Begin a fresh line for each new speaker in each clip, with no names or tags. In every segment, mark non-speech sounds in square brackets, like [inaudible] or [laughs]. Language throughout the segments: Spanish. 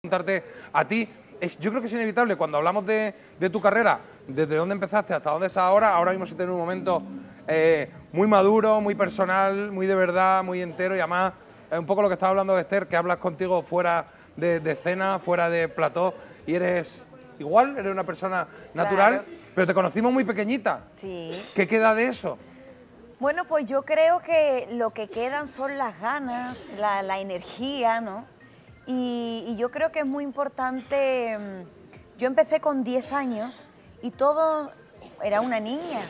preguntarte a ti, es, yo creo que es inevitable cuando hablamos de, de, tu carrera, desde dónde empezaste hasta dónde estás ahora, ahora mismo se tiene un momento eh, muy maduro, muy personal, muy de verdad, muy entero y además es un poco lo que estaba hablando de Esther, que hablas contigo fuera de, de escena, fuera de plató y eres igual, eres una persona natural, pero te conocimos muy pequeñita.
Sí.
¿Qué queda de eso?
Bueno, pues yo creo que lo que quedan son las ganas, la, la energía, ¿no? Y, yo creo que es muy importante. mm, Yo empecé con 10 años y todo era una niña.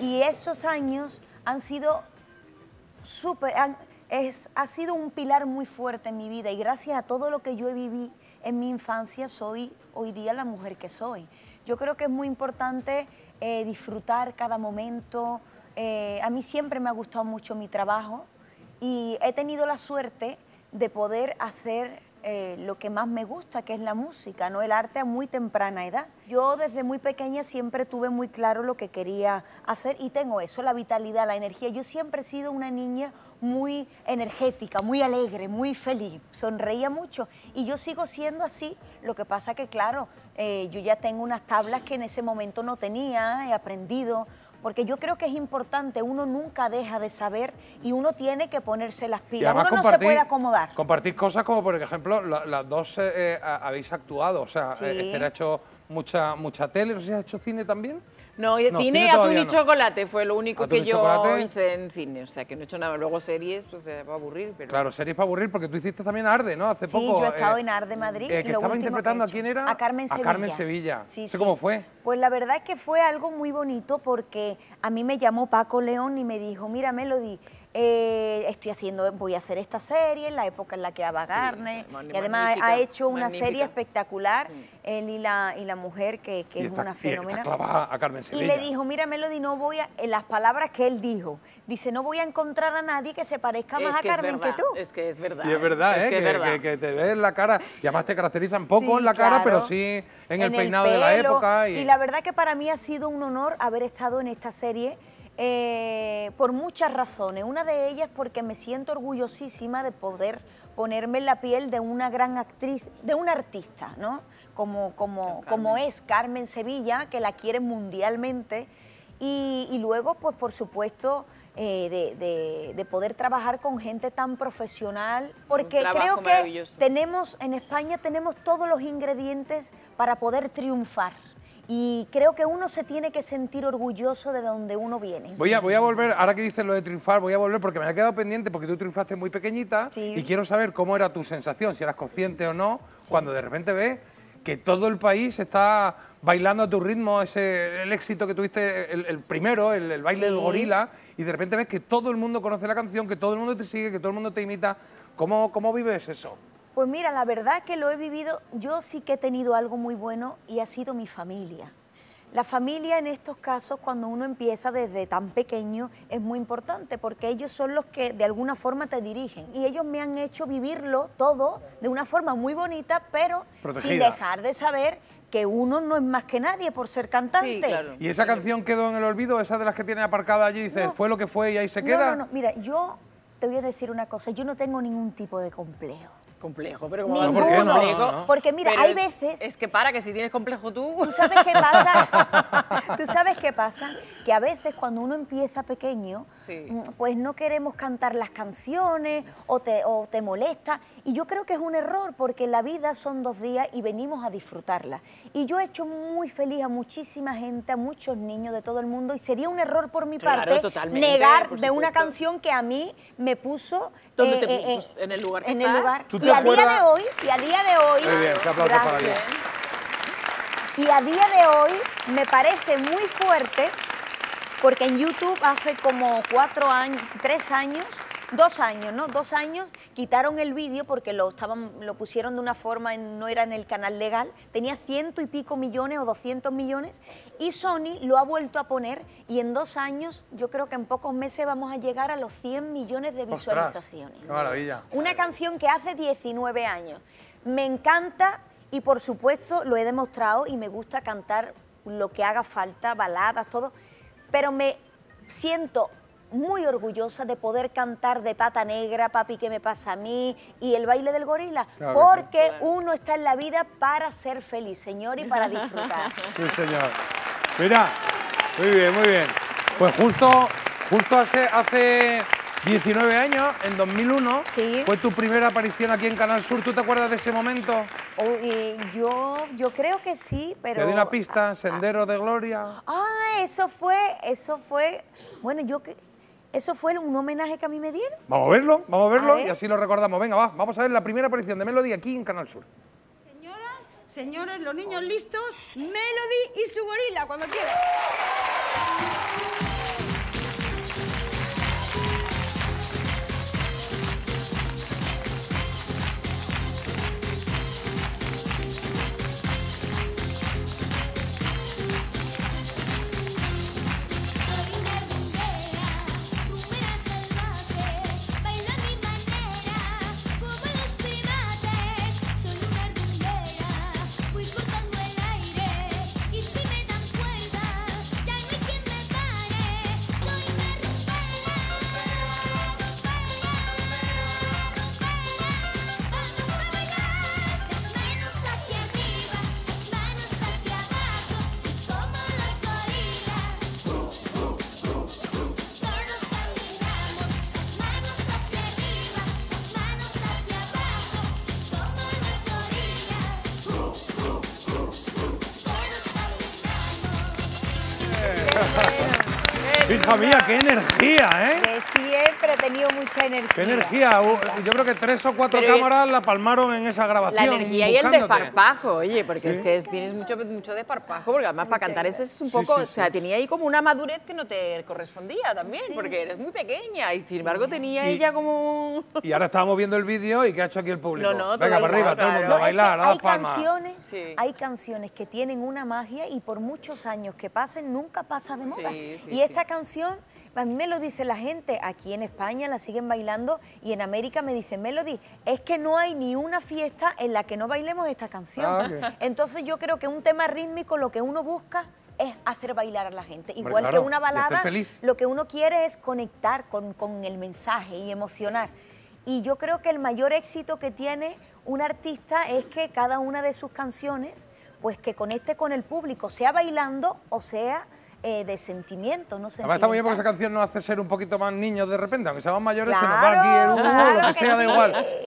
Y esos años han sido súper. ha sido un pilar muy fuerte en mi vida y gracias a todo lo que yo viví en mi infancia soy hoy día la mujer que soy. Yo creo que es muy importante eh, disfrutar cada momento. Eh, a mí siempre me ha gustado mucho mi trabajo y he tenido la suerte de poder hacer eh, lo que más me gusta, que es la música, ¿no? el arte a muy temprana edad. Yo desde muy pequeña siempre tuve muy claro lo que quería hacer y tengo eso, la vitalidad, la energía. Yo siempre he sido una niña muy energética, muy alegre, muy feliz, sonreía mucho y yo sigo siendo así. Lo que pasa que, claro, eh, yo ya tengo unas tablas que en ese momento no tenía, he aprendido, porque yo creo que es importante, uno nunca deja de saber y uno tiene que ponerse las pilas, uno no se puede acomodar.
Compartir cosas como, por ejemplo, la- las dos eh, eh, ha- habéis actuado. O sea,
Sí.
Esther ha hecho mucha, mucha tele, no sé si has hecho cine también.
No,
No,
cine,
cine
atún y
no.
chocolate fue lo único
Atún
que yo
chocolate.
hice en cine, o sea que no he hecho nada. Luego series, pues se va a aburrir, pero...
Claro, series para aburrir, porque tú hiciste también Arde, ¿no? Hace
Sí,
poco.
yo he estado
eh,
en Arde Madrid.
eh, que
lo
estaba interpretando
que he
a quién era?
A Carmen
A
Sevilla.
Carmen Sevilla.
Sí,
¿Eso
sí.
cómo fue?
Pues la verdad es que fue algo muy bonito porque a mí me llamó Paco León y me dijo, mira Melody, eh, estoy haciendo, voy a hacer esta serie en la época en la que Ava Gardner
man-
y además ha hecho una
magnífica.
serie espectacular, él y la, y la mujer que, que
Y
es
está-
una
y
fenómena.
clavada a Carmen
Y le dijo, mira Melody, no voy a, en las palabras que él dijo, dice, no voy a encontrar a nadie que se parezca más
es
a
que
Carmen
es verdad,
que tú.
Es que es verdad.
Y es verdad,
es
¿eh?
que, es verdad.
que- que te ves la cara. Y además te caracterizan poco
Sí,
en la cara, pero
claro.
sí en el peinado de la
pelo.
época. Y,
la verdad que para mí ha sido un honor haber estado en esta serie eh, por muchas razones. Una de ellas porque me siento orgullosísima de poder ponerme en la piel de una gran actriz, de una artista, ¿no? Como, como, como es Carmen Sevilla, que la quiere mundialmente. Y, y luego, pues por supuesto, eh, de, de- de poder trabajar con gente tan profesional, porque creo que tenemos, en España tenemos todos los ingredientes para poder triunfar. Y creo que uno se tiene que sentir orgulloso de donde uno viene.
Voy a, voy a volver, ahora que dices lo de triunfar, voy a volver porque me ha quedado pendiente porque tú triunfaste muy pequeñita
Sí.
y quiero saber cómo era tu sensación, si eras consciente o no, cuando de repente ves que todo el país está bailando a tu ritmo, ese, el éxito que tuviste, el, el primero, el, el baile del gorila, y de repente ves que todo el mundo conoce la canción, que todo el mundo te sigue, que todo el mundo te imita. ¿Cómo, cómo vives eso?
Pues mira, la verdad que lo he vivido, yo sí que he tenido algo muy bueno y ha sido mi familia. La familia en estos casos, cuando uno empieza desde tan pequeño, es muy importante porque ellos son los que de alguna forma te dirigen. Y ellos me han hecho vivirlo todo de una forma muy bonita, pero sin dejar de saber que uno no es más que nadie por ser cantante.
claro.
¿Y esa canción quedó en el olvido, esa de las que tiene aparcada allí, dices,
No.
fue lo que fue y ahí se
No,
queda?
No, no, mira, yo te voy a decir una cosa, yo no tengo ningún tipo de complejo.
Complejo, pero como
Ninguno.
¿por no?
complejo.
No, no.
Porque mira,
Pero
hay
es-
veces...
Es que para, que si tienes complejo tú...
¿Tú sabes qué pasa? [laughs] ¿Tú sabes qué pasa? Que a veces cuando uno empieza pequeño,
Sí.
mm, pues no queremos cantar las canciones o te, o te molesta. Y yo creo que es un error porque la vida son dos días y venimos a disfrutarla. Y yo he hecho muy feliz a muchísima gente, a muchos niños de todo el mundo y sería un error por mi
Claro,
parte
totalmente,
negar de una canción que a mí me puso
¿Dónde
eh,
te
eh,
puso? Pues, en el lugar que
en
estás.
el lugar.
¿Tú te
Y a día de hoy, y a día de hoy,
Muy bien, aplauso para.
Y a día de hoy me parece muy fuerte porque en YouTube hace como cuatro años, tres años, dos años, ¿no? Dos años quitaron el vídeo porque lo estaban, lo pusieron de una forma, en- no era en el canal legal, tenía ciento y pico millones o 200 millones y Sony lo ha vuelto a poner y en dos años, yo creo que en pocos meses vamos a llegar a los 100 millones de
Ostras,
visualizaciones.
qué maravilla.
Una canción que hace 19 años. Me encanta y por supuesto lo he demostrado y me gusta cantar lo que haga falta, baladas, todo, pero me siento muy orgullosa de poder cantar de pata negra, papi, ¿qué me pasa a mí? Y el baile del gorila,
Claro que sí.
porque uno está en la vida para ser feliz, señor, y para disfrutar. [laughs]
Sí, señor. Mira, muy bien, muy bien. Pues justo, justo hace, hace 19 años, en 2001,
Sí.
fue tu primera aparición aquí en Canal Sur. ¿Tú te acuerdas de ese momento?
O, eh, yo, yo creo que sí, pero...
Te doy una pista, Sendero de Gloria.
Ah, eso fue, eso fue, bueno, yo que, eso fue un homenaje que a mí me dieron.
Vamos a verlo, vamos a verlo
A ver.
y así lo recordamos. Venga, va, vamos a ver la primera aparición de Melody aquí en Canal Sur.
Señoras, señores, los niños listos, Melody y su gorila, cuando quieran.
Yeah.
Hija mía, qué energía, ¿eh?
Que siempre he tenido mucha energía.
Qué energía. Yo creo que tres o cuatro
Pero-
cámaras la palmaron en esa
La
grabación.
energía y el desparpajo, oye, porque es que es- tienes mucho, mucho desparpajo, porque además para cantar eso es un poco,
sí,
o sea, tenía ahí como una madurez que no te correspondía también,
Sí.
porque eres muy pequeña y sin embargo tenía
Y-
ella como...
Y ahora estábamos viendo el vídeo y ¿qué ha hecho aquí el público?
No, no,
Venga, para arriba, todo el mundo, a bailar, a dar
hay
palmas.
canciones,
Sí.
hay canciones que tienen una magia y por muchos años que pasen nunca pasa de moda.
Sí, sí,
y
sí.
esta canción, a mí me lo dice la gente, aquí en España la siguen bailando y en América me dicen, Melody, es que no hay ni una fiesta en la que no bailemos esta canción.
Ah, ok.
Entonces yo creo que un tema rítmico lo que uno busca es hacer bailar a la gente. Igual
claro,
que una balada, lo que uno quiere es conectar con, con el mensaje y emocionar. Y yo creo que el mayor éxito que tiene un artista es que cada una de sus canciones, pues que conecte con el público, sea bailando o sea eh, de sentimiento, no
Además está muy bien porque esa canción nos hace ser un poquito más niños de repente, aunque seamos mayores, se nos va aquí el
Claro,
uh, lo
claro
que
que
sea, da
sí.
igual.